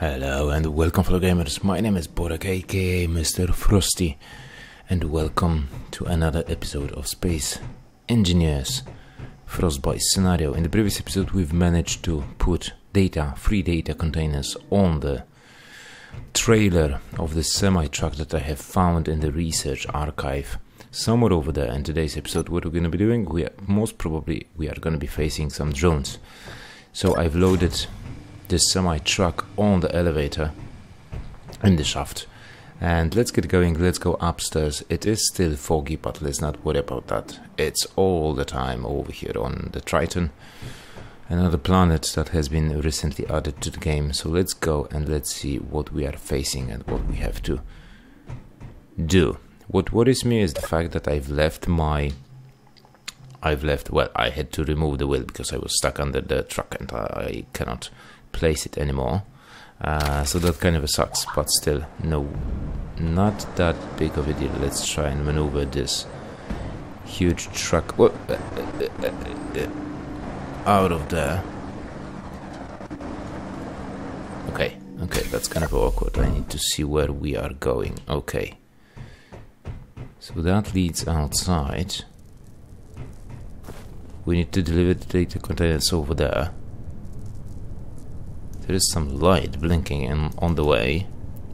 Hello and welcome fellow gamers, my name is Borek aka Mr. Frosty and welcome to another episode of Space Engineers Frostbite scenario. In the previous episode we've managed to put data, free data containers on the trailer of the semi-truck that I have found in the research archive somewhere over there. In today's episode what we're going to be doing, we are, most probably we are going to be facing some drones. So I've loaded this semi-truck on the elevator in the shaft. And let's get going. Let's go upstairs. It is still foggy but let's not worry about that. It's all the time over here on the triton. Another planet that has been recently added to the game. So let's go and let's see what we are facing and what we have to do. What worries me is the fact that i've left my i've left well i had to remove the wheel because i was stuck under the truck and i cannot place it anymore. Uh, so that kind of sucks, but still, no, not that big of a deal. Let's try and maneuver this huge truck uh, uh, uh, out of there. Okay, okay, that's kind of awkward. I need to see where we are going. Okay. So that leads outside. We need to deliver the data containers over there. There is some light blinking in, on the way,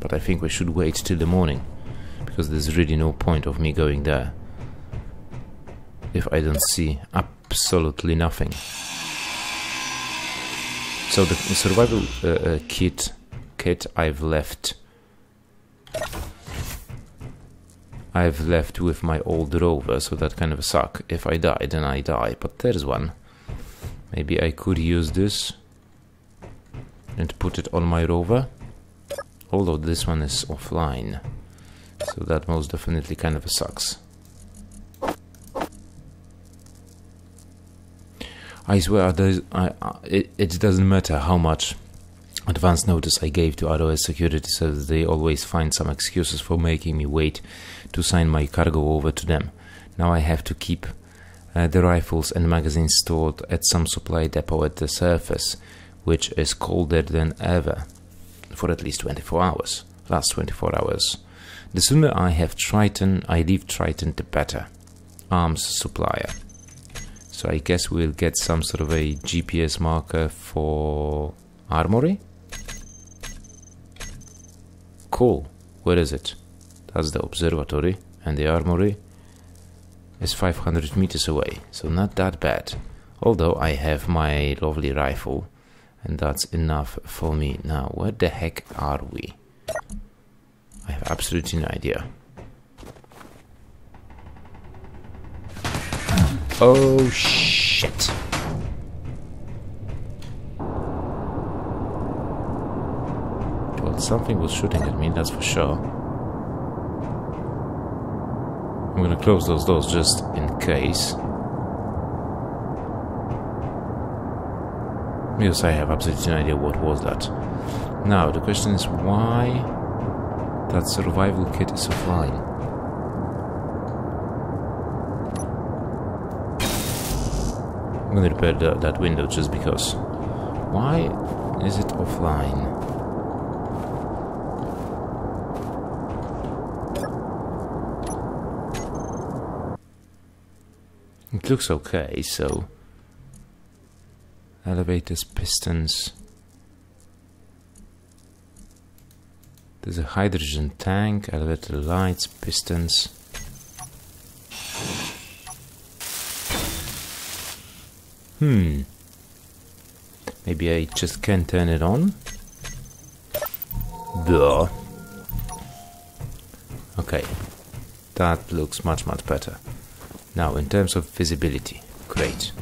but I think we should wait till the morning, because there's really no point of me going there if I don't see absolutely nothing. So the survival uh, uh, kit kit I've left I've left with my old rover, so that kind of suck. If I die, then I die, but there's one. Maybe I could use this and put it on my rover. Although this one is offline so that most definitely kind of sucks. I swear it, it doesn't matter how much advance notice I gave to ROS security so they always find some excuses for making me wait to sign my cargo over to them. Now I have to keep uh, the rifles and magazines stored at some supply depot at the surface which is colder than ever for at least 24 hours, last 24 hours. The sooner I have Triton, I leave Triton, the better. Arms supplier. So I guess we'll get some sort of a GPS marker for armory? Cool. Where is it? That's the observatory and the armory is 500 meters away, so not that bad. Although I have my lovely rifle and that's enough for me. Now, where the heck are we? I have absolutely no idea. Oh shit. Well, something was shooting at me, that's for sure. I'm gonna close those doors just in case. Because I have absolutely no idea what was that. Now, the question is why that survival kit is offline. I'm gonna repair the, that window just because. Why is it offline? It looks okay, so elevators, pistons. There's a hydrogen tank, elevator lights, pistons. Hmm. Maybe I just can't turn it on? Duh. Okay. That looks much, much better. Now, in terms of visibility, great.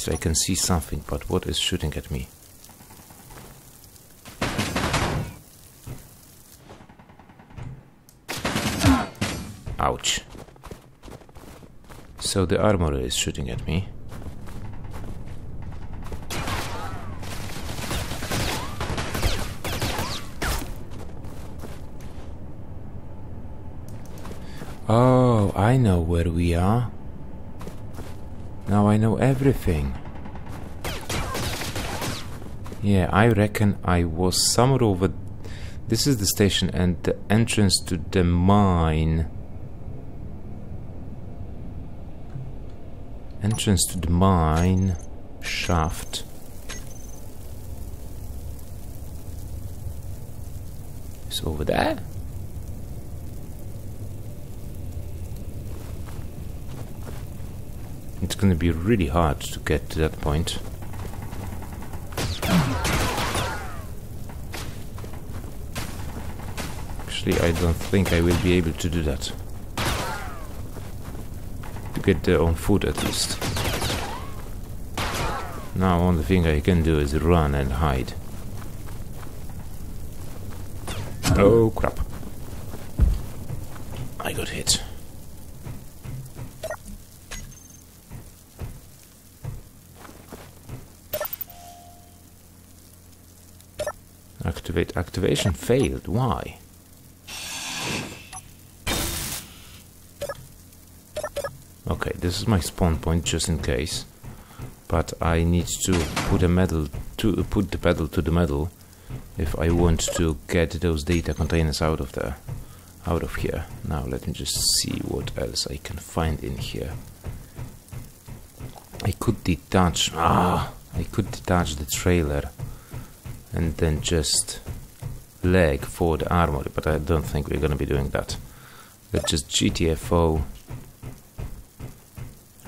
Least I can see something, but what is shooting at me? Ouch. So the armor is shooting at me. Oh, I know where we are. Now I know everything. Yeah, I reckon I was somewhere over... This is the station and the entrance to the mine... Entrance to the mine shaft. It's over there? It's gonna be really hard to get to that point. Actually, I don't think I will be able to do that. To get there on food at least. Now only thing I can do is run and hide. Oh crap. I got hit. Activate activation failed. Why? Okay, this is my spawn point just in case. But I need to put a metal to put the pedal to the metal if I want to get those data containers out of there out of here. Now let me just see what else I can find in here. I could detach ah I could detach the trailer and then just leg for the armory, but I don't think we're gonna be doing that. Let's just GTFO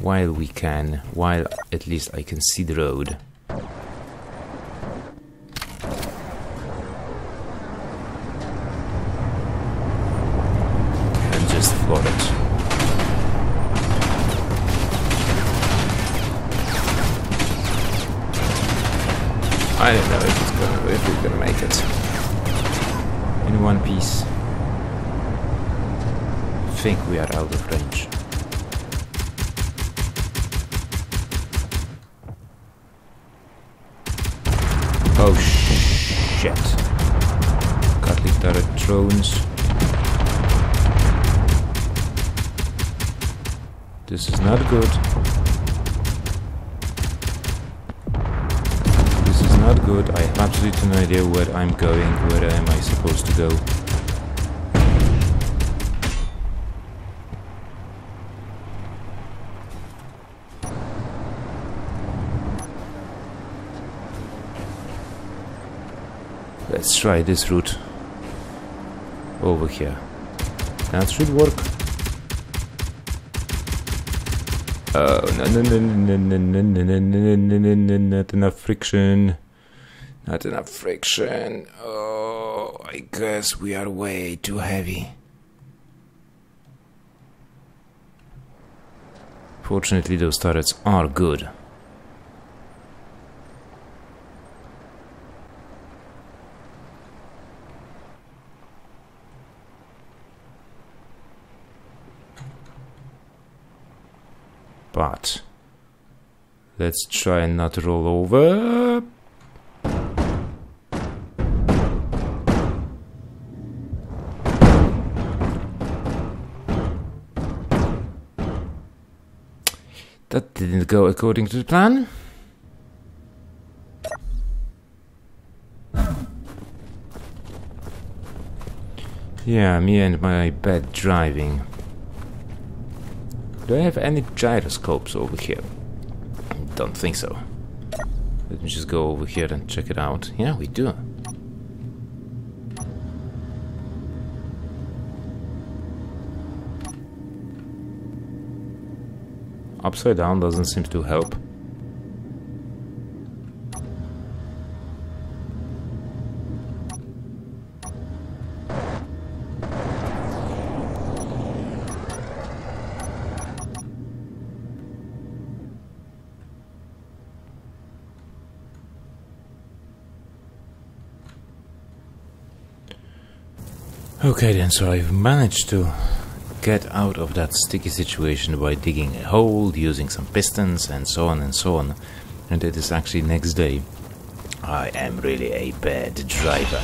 while we can, while at least I can see the road. This is not good. This is not good. I have absolutely no idea where I'm going. Where am I supposed to go? Let's try this route over here. That should work. Oh no no no no no no no no no no no no not enough friction. Not enough friction. Oh I guess we are way too heavy. Fortunately those turrets are good. But let's try and not roll over. That didn't go according to the plan. Yeah, me and my bad driving. Do I have any gyroscopes over here? Don't think so. Let me just go over here and check it out. Yeah, we do. Upside down doesn't seem to help. Okay then, so I've managed to get out of that sticky situation by digging a hole, using some pistons and so on and so on. And it is actually next day. I am really a bad driver.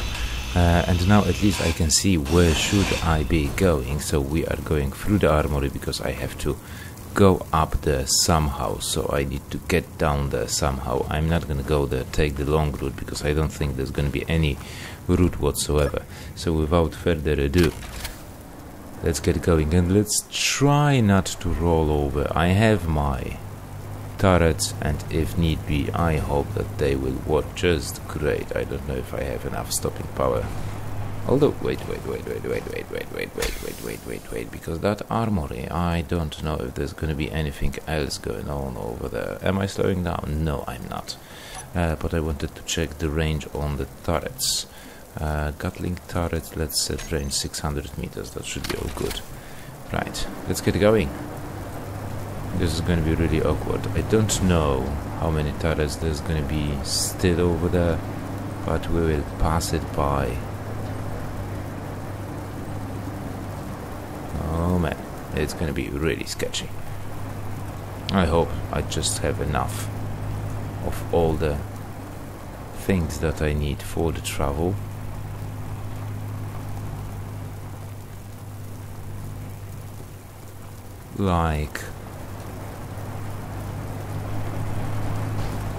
Uh, and now at least I can see where should I be going. So we are going through the armory because I have to go up there somehow, so I need to get down there somehow. I'm not gonna go there, take the long route, because I don't think there's gonna be any route whatsoever. So without further ado, let's get going and let's try not to roll over. I have my turrets and if need be I hope that they will work just great. I don't know if I have enough stopping power. Although, wait, wait, wait, wait, wait, wait, wait, wait, wait, wait, wait, wait, wait, because that armory, I don't know if there's going to be anything else going on over there. Am I slowing down? No, I'm not. Uh, but I wanted to check the range on the turrets. Uh, Gatling turret, let's set range 600 meters, that should be all good. Right, let's get going. This is going to be really awkward. I don't know how many turrets there's going to be still over there, but we will pass it by Oh man, it's gonna be really sketchy. I hope I just have enough of all the things that I need for the travel. Like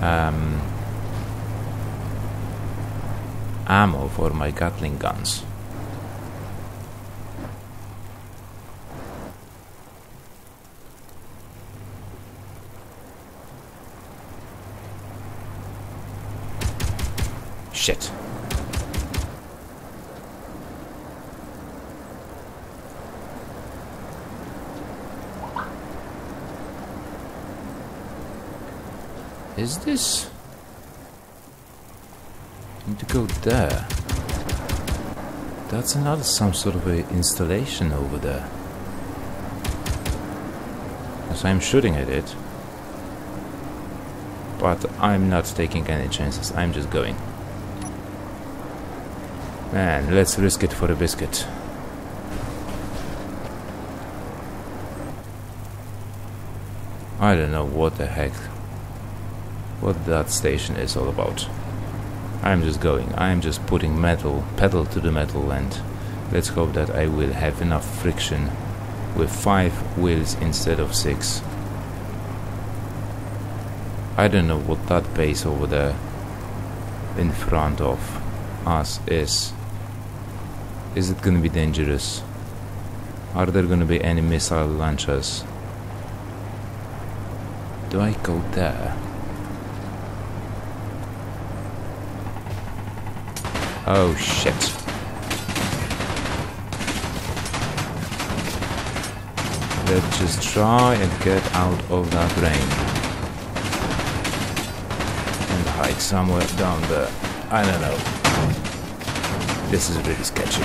um, ammo for my Gatling guns. Shit. Is this... I need to go there. That's another some sort of a installation over there. As I'm shooting at it. But I'm not taking any chances, I'm just going. Man, let's risk it for a biscuit. I don't know what the heck what that station is all about. I'm just going. I'm just putting metal, pedal to the metal and let's hope that I will have enough friction with five wheels instead of six. I don't know what that base over there in front of us is. Is it gonna be dangerous? Are there gonna be any missile launchers? Do I go there? Oh shit. Let's just try and get out of that rain. And hide somewhere down there. I don't know. This is really sketchy.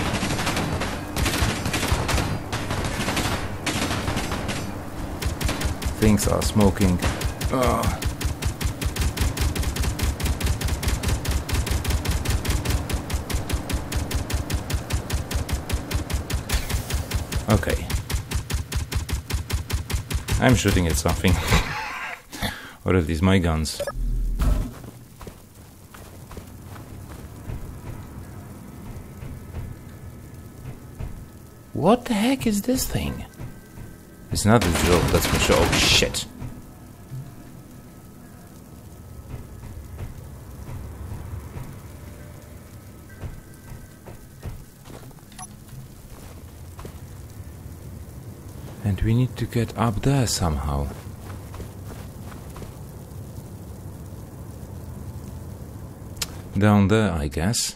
Things are smoking. Oh. Okay. I'm shooting at something. What are these? my guns. What the heck is this thing? It's not a drill, that's for sure. Oh shit. And we need to get up there somehow. Down there, I guess.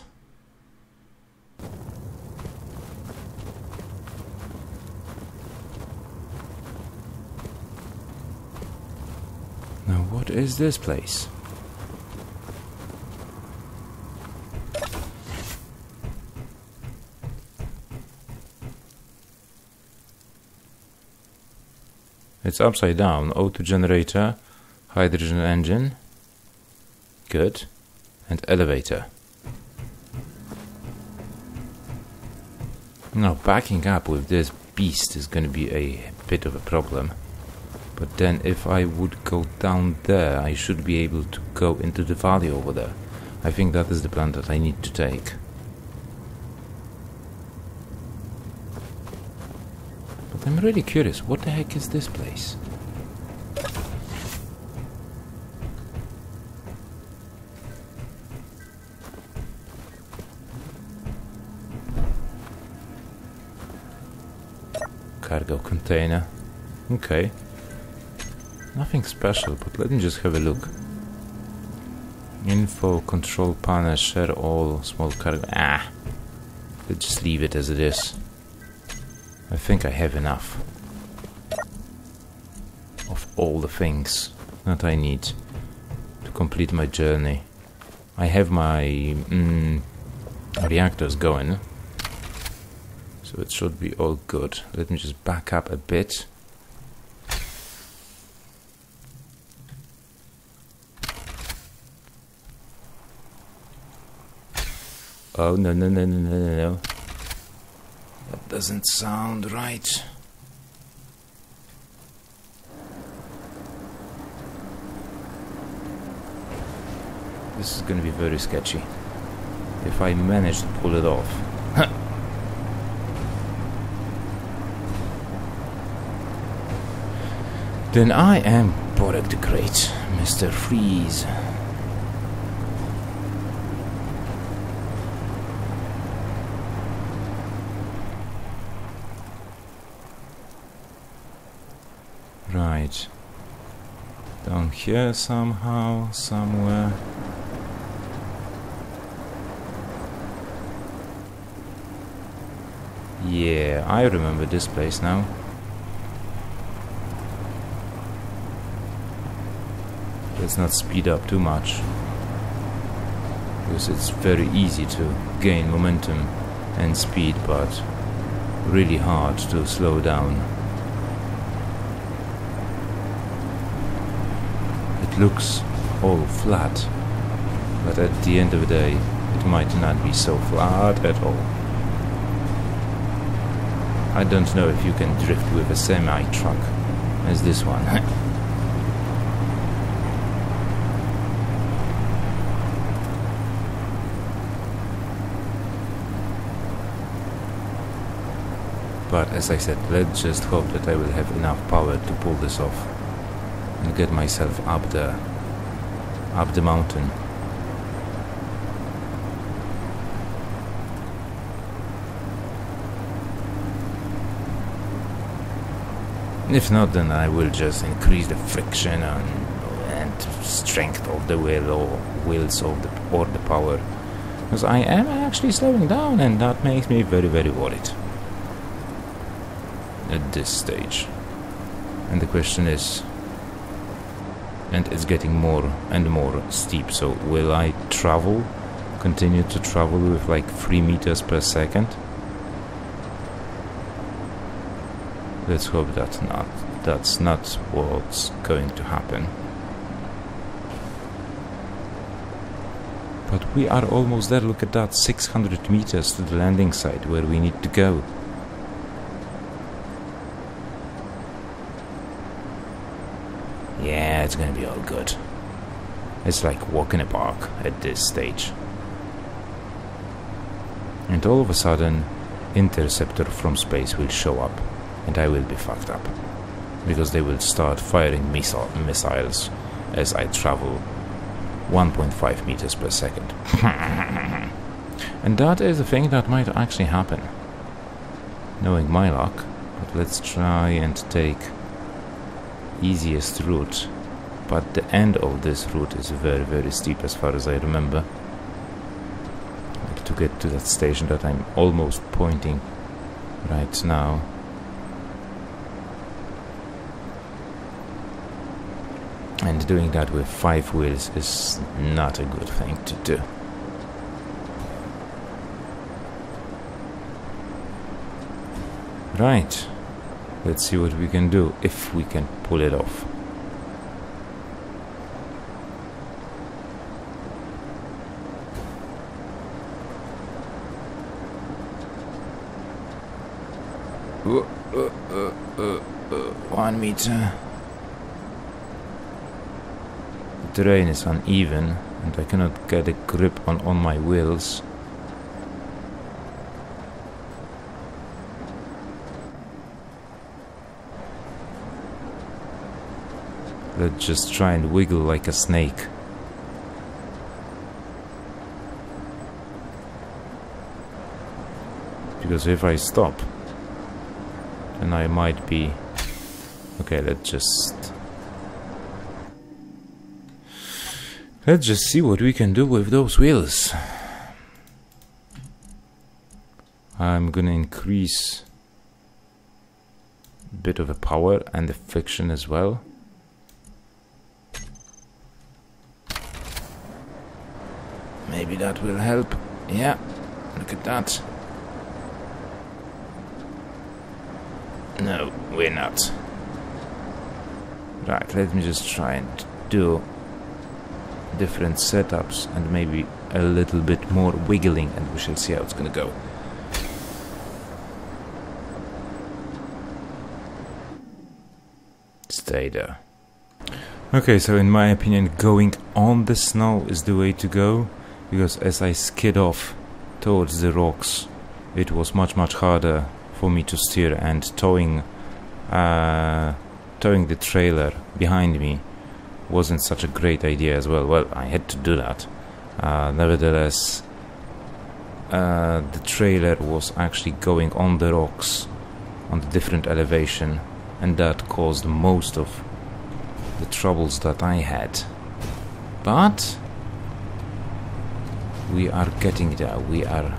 Now, what is this place? It's upside down. O2 generator, hydrogen engine. Good. And elevator. Now, backing up with this beast is going to be a bit of a problem. But then if I would go down there, I should be able to go into the valley over there. I think that is the plan that I need to take. But I'm really curious, what the heck is this place? Cargo container. Okay. Nothing special, but let me just have a look. Info, control panel, share all, small cargo. Ah! Let's just leave it as it is. I think I have enough of all the things that I need to complete my journey. I have my mm, reactors going, so it should be all good. Let me just back up a bit. Oh, no, no, no, no, no, no, no. That doesn't sound right. This is gonna be very sketchy. If I manage to pull it off. then I am product Great, Mr. Freeze. Right. Down here somehow, somewhere. Yeah, I remember this place now. Let's not speed up too much. Because it's very easy to gain momentum and speed, but really hard to slow down. It looks all flat, but at the end of the day, it might not be so flat at all. I don't know if you can drift with a semi-truck as this one. but as I said, let's just hope that I will have enough power to pull this off and get myself up the up the mountain. If not, then I will just increase the friction and, and strength of the wheel or wheels of the or the power. Because I am actually slowing down and that makes me very very worried at this stage. And the question is and it's getting more and more steep, so will I travel continue to travel with like 3 meters per second? Let's hope that's not that's not what's going to happen. But we are almost there, look at that, 600 meters to the landing site where we need to go. Yeah, it's gonna be all good. It's like walking a park at this stage. And all of a sudden, interceptor from space will show up and I will be fucked up. Because they will start firing missile missiles as I travel 1.5 meters per second. and that is a thing that might actually happen. Knowing my luck, but let's try and take easiest route. But the end of this route is very very steep as far as I remember. To get to that station that I'm almost pointing right now. And doing that with five wheels is not a good thing to do. Right. Let's see what we can do, if we can pull it off. Uh, uh, uh, one meter. The terrain is uneven and I cannot get a grip on, on my wheels. Let's just try and wiggle like a snake. Because if I stop, then I might be... Okay, let's just... Let's just see what we can do with those wheels. I'm gonna increase a bit of the power and the friction as well. Maybe that will help. Yeah, look at that. No, we're not. Right, let me just try and do different setups and maybe a little bit more wiggling and we shall see how it's gonna go. Stay there. Okay, so in my opinion, going on the snow is the way to go because as I skid off towards the rocks, it was much much harder for me to steer and towing uh, towing the trailer behind me wasn't such a great idea as well. Well, I had to do that. Uh, nevertheless, uh, the trailer was actually going on the rocks on the different elevation and that caused most of the troubles that I had. But we are getting there. We are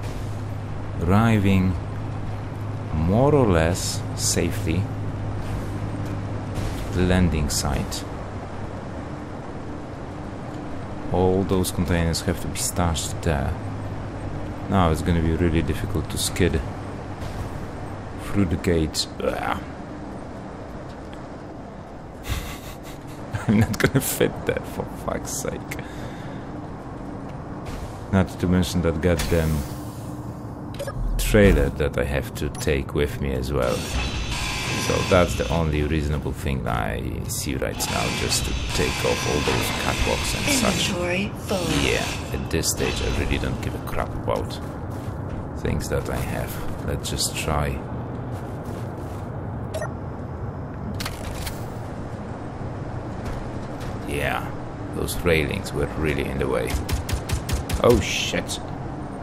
arriving more or less safely the landing site. All those containers have to be stashed there. Now it's gonna be really difficult to skid through the gates. I'm not gonna fit there for fuck's sake. Not to mention that goddamn trailer that I have to take with me as well. So that's the only reasonable thing I see right now, just to take off all those catwalks and Inventory such. full. Yeah, at this stage I really don't give a crap about things that I have. Let's just try. Yeah, those railings were really in the way. Oh shit.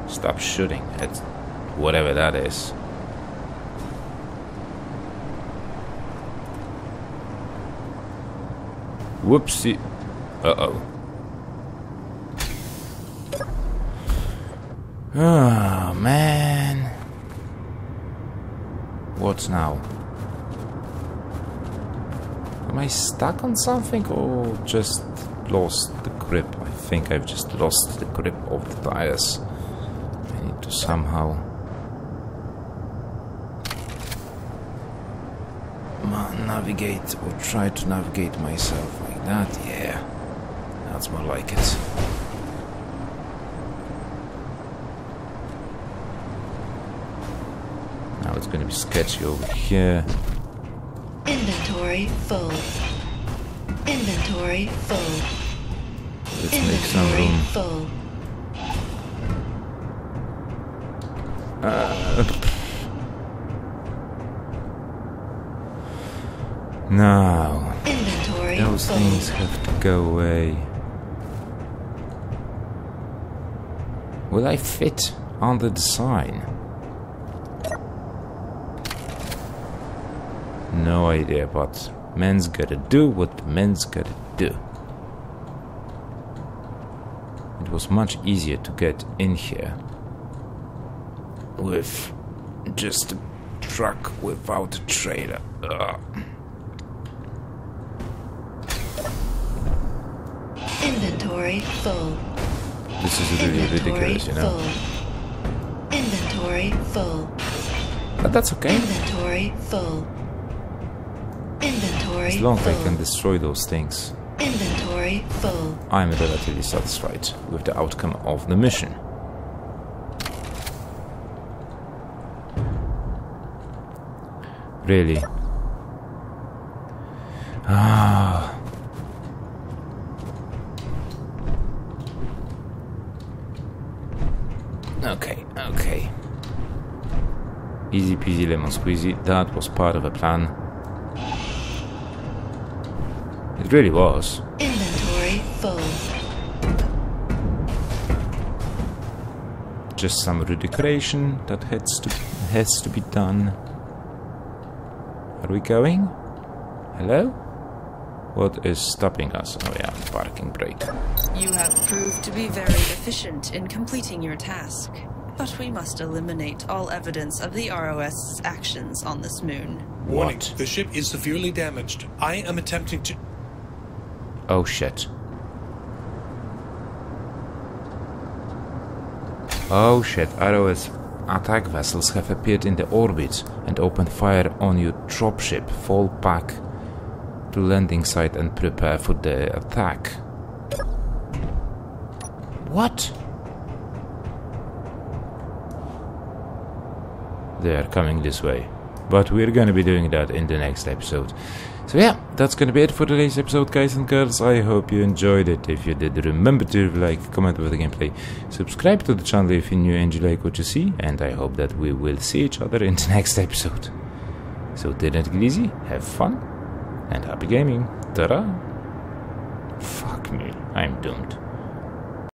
Stop shooting at whatever that is. Whoopsie. Uh-oh. Oh, man. What now? Am I stuck on something or just lost the grip? I think I've just lost the grip of the tires. I need to somehow navigate or try to navigate myself like that. Yeah, that's more like it. Now it's gonna be sketchy over here. Inventory full. Inventory full. Let's make some room. full. Ah. Now, Inventory things have to go away. Will I fit on the design? No idea, but men's gotta do what the men's gotta do. It was much easier to get in here with just a truck without a trailer. Ugh. Inventory full. This is really Inventory ridiculous, you know. full. Inventory full. But that's okay. Inventory full. Inventory As long as I can destroy those things, Inventory full. I'm relatively satisfied with the outcome of the mission. Really? Ah. Okay, okay. Easy peasy lemon squeezy. That was part of the plan. It really was. Inventory full. Just some redecoration that has to has to be done. Are we going? Hello? What is stopping us? Oh yeah, parking brake. You have proved to be very efficient in completing your task, but we must eliminate all evidence of the ROS's actions on this moon. Warning, What? the ship is severely damaged. I am attempting to. Oh shit. Oh shit, ROS attack vessels have appeared in the orbit and opened fire on your dropship. Fall back to landing site and prepare for the attack. What? They are coming this way. But we're gonna be doing that in the next episode. So yeah, that's gonna be it for today's episode, guys and girls. I hope you enjoyed it. If you did, remember to like, comment about the gameplay, subscribe to the channel if you're new and you like what you see, and I hope that we will see each other in the next episode. So take it easy, have fun, and happy gaming. Ta-da! Fuck me, I'm doomed.